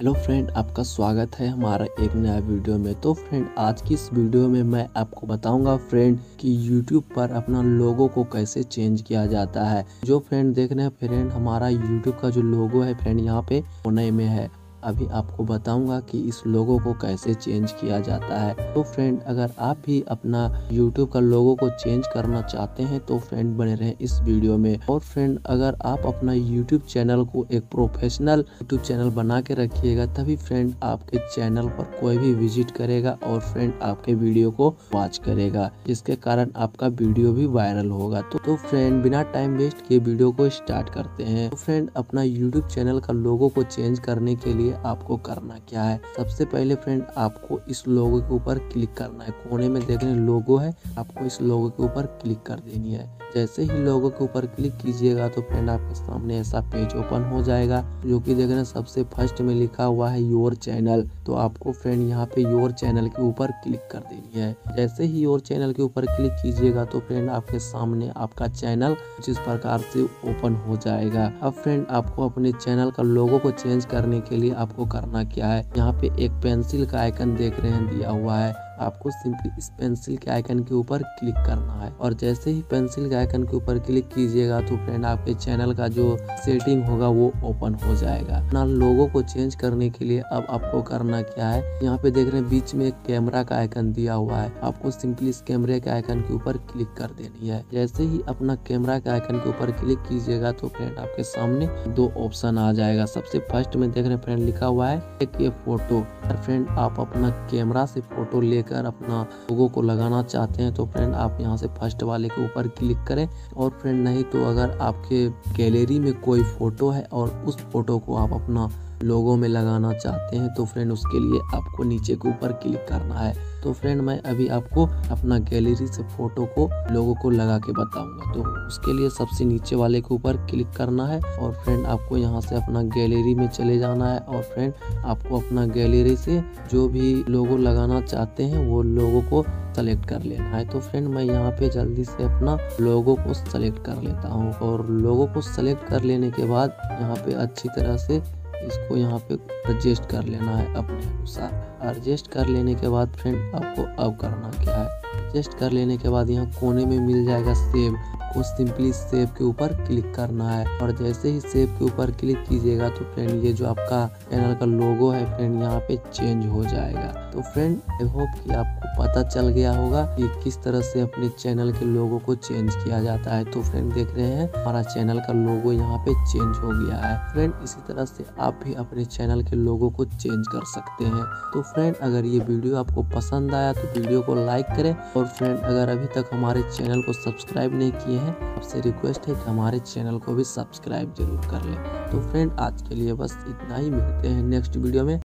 Hello friend, आपका स्वागत है हमारा एक नया वीडियो में। तो फ्रेंड, आज की इस वीडियो में मैं आपको बताऊँगा फ्रेंड कि यूट्यूब पर अपना लोगो को कैसे चेंज किया जाता है। जो फ्रेंड, देख रहे हैं फ्रेंड, हमारा यूट्यूब का जो लोगो है फ्रेंड, यहाँ पे होने में है। अभी आपको बताऊँगा कि इस लोगो को कैसे चेंज किया जाता है। तो फ्रेंड अगर आप भी अपना यूट्यूब का लोगो को चेंज करना चाहते हैं तो फ्रेंड बने रहें इस वीडियो में। और फ्रेंड अगर आप अपना यूट्यूब चैनल को एक प्रोफेशनल यूट्यूब चैनल बना के रखिएगा तभी फ्रेंड आपके चैनल पर कोई भी विज़िट करेगा और फ्रेंड आपके वीडियो को वॉच करेगा जिसके कारण आपका वीडियो भी वायरल होगा। तो, तो फ्रेंड बिना टाइम वेस्ट किए वीडियो को स्टार्ट करते हैं। तो फ्रेंड अपना यूट्यूब चैनल का लोगो को चेंज करने के लिए आपको करना क्या है। सबसे पहले फ्रेंड आपको इस लोगो के ऊपर क्लिक करना है। कोने में देख रहे लोगो है। आपको इस लोगो के ऊपर क्लिक कर देनी है। जैसे ही लोगो के ऊपर क्लिक कीजिएगा तो फ्रेंड आपके सामने ऐसा पेज ओपन हो जाएगा, जो कि देख रहे सबसे फ़र्स्ट में लिखा हुआ है योर चैनल तो आपको फ्रेंड यहाँ पे योर चैनल के ऊपर क्लिक कर देनी है। जैसे ही योर चैनल के ऊपर क्लिक कीजिएगा तो फ्रेंड आपके सामने आपका चैनल कुछ इस प्रकार से ओपन हो जाएगा। अब फ्रेंड आपको अपने चैनल का लोगो को चेंज करने के लिए आपको करना क्या है। यहाँ पे एक पेंसिल का आइकन देख रहे हैं दिया हुआ है। आपको सिंपली इस पेंसिल के आइकन के ऊपर क्लिक करना है। और जैसे ही पेंसिल के आइकन के ऊपर क्लिक कीजिएगा तो फ्रेंड आपके चैनल का जो सेटिंग होगा वो ओपन हो जाएगा। अपना लोगो को चेंज करने के लिए अब आपको करना क्या है? यहाँ पे देख रहे हैं, बीच में एक कैमरा का आइकन दिया हुआ है। आपको सिंपली इस कैमरे के आइकन के ऊपर क्लिक कर देनी है। जैसे ही अपना कैमरा के आइकन के ऊपर क्लिक कीजिएगा तो फ्रेंड आपके सामने दो ऑप्शन आ जाएगा। सबसे फ़र्स्ट में देख रहे हैं फ्रेंड लिखा हुआ है एक ये फ़ोटो फ्रेंड आप अपना कैमरा से फ़ोटो लेकर लेकर अपना लोगो को लगाना चाहते हैं तो फ्रेंड आप यहाँ से फ़र्स्ट वाले के ऊपर क्लिक करें। और फ्रेंड नहीं तो अगर आपके गैलरी में कोई फ़ोटो है और उस फ़ोटो को आप अपना लोगों में लगाना चाहते हैं तो फ्रेंड उसके लिए आपको नीचे के ऊपर क्लिक करना है। तो फ्रेंड मैं अभी आपको अपना गैलरी से फ़ोटो को लोगों को लगा के बताऊँगा। तो उसके लिए सबसे नीचे वाले के ऊपर क्लिक करना है और फ्रेंड आपको यहाँ से अपना गैलरी में चले जाना है और फ्रेंड आपको अपना गैलरी से जो भी लोगो लगाना चाहते हैं, वो लोगों को सेलेक्ट कर लेना है। तो फ्रेंड मैं यहाँ पे जल्दी से अपना लोगो को सेलेक्ट कर लेता हूँ और लोगो को सेलेक्ट कर लेने के बाद यहाँ पे अच्छी तरह से इसको यहाँ पे एडजस्ट कर लेना है अपने अनुसार। एडजस्ट कर लेने के बाद फ्रेंड आपको अब करना क्या है? एडजस्ट कर लेने के बाद यहाँ कोने में मिल जाएगा सेव को सिंपली सेव के ऊपर क्लिक करना है। और जैसे ही सेव के ऊपर क्लिक कीजिएगा तो फ्रेंड, ये जो आपका चैनल का लोगो है, फ्रेंड, यहाँ पे चेंज हो जाएगा। तो फ्रेंड आई होप कि आपको पता चल गया होगा कि किस तरह से अपने चैनल के लोगो को चेंज किया जाता है। तो फ्रेंड, देख रहे हैं, हमारा चैनल का लोगो यहाँ पे चेंज हो गया है। फ्रेंड, इसी तरह से आप भी अपने चैनल के लोगो को चेंज कर सकते हैं। तो फ्रेंड, अगर ये वीडियो आपको पसंद आया तो वीडियो को लाइक करें। और फ्रेंड, अगर अभी तक हमारे चैनल को सब्सक्राइब नहीं किए हैं, आपसे रिक्वेस्ट है कि हमारे चैनल को भी सब्सक्राइब ज़रूर कर लें। तो फ्रेंड आज के लिए बस इतना ही। मिलते हैं नेक्स्ट वीडियो में।